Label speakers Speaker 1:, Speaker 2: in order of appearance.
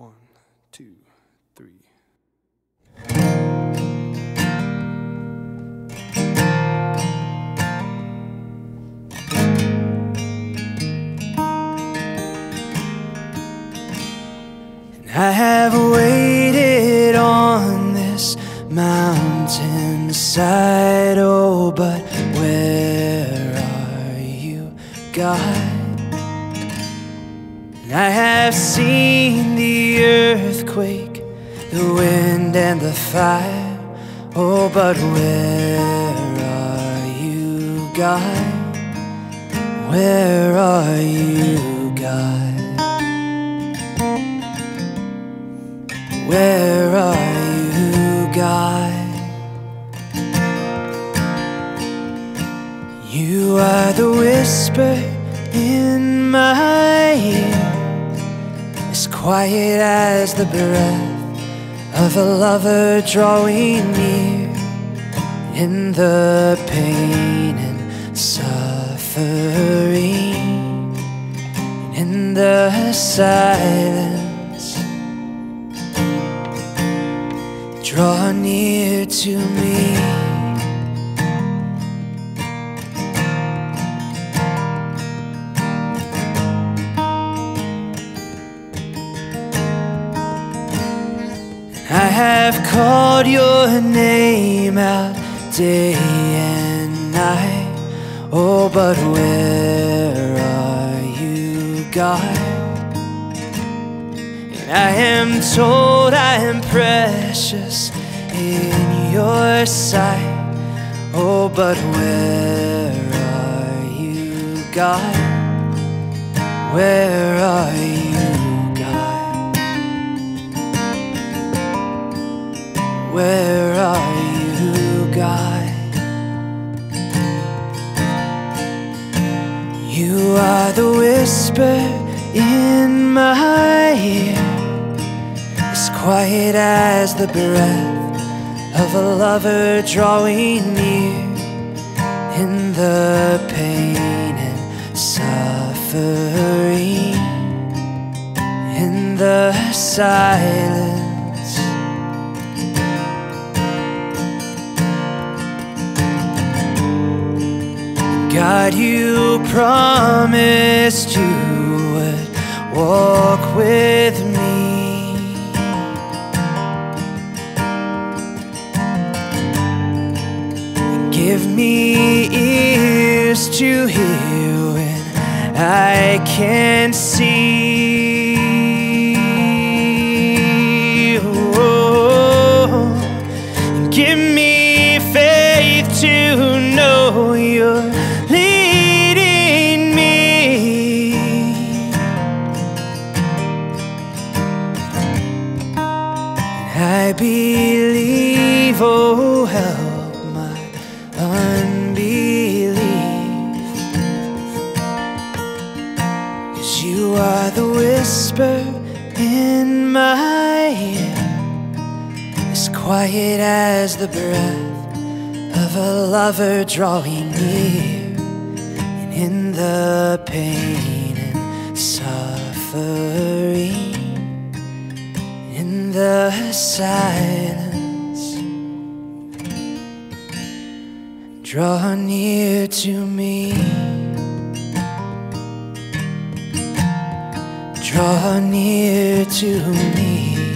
Speaker 1: One, two, three. I have waited on this mountainside, oh, but where are you, God? I have seen the earthquake, the wind and the fire, oh, but where are you, God? Where are you, God? Where are you, God? You are the whisper in my ear, as quiet as the breath of a lover drawing near in the pain and suffering, in the silence. Draw near to me. Have called your name out day and night. Oh, but where are you, God? And I am told I am precious in your sight. Oh, but where are you, God? Where are you, Where are you, God? You are the whisper in my ear, as quiet as the breath of a lover drawing near in the pain and suffering, in the silence. God, you promised you would walk with me. Give me ears to hear when I can't see. Believe, oh, help my unbelief. Cause you are the whisper in my ear, as quiet as the breath of a lover drawing near, and in the pain and suffering in the silence. Draw near to me. Draw near to me.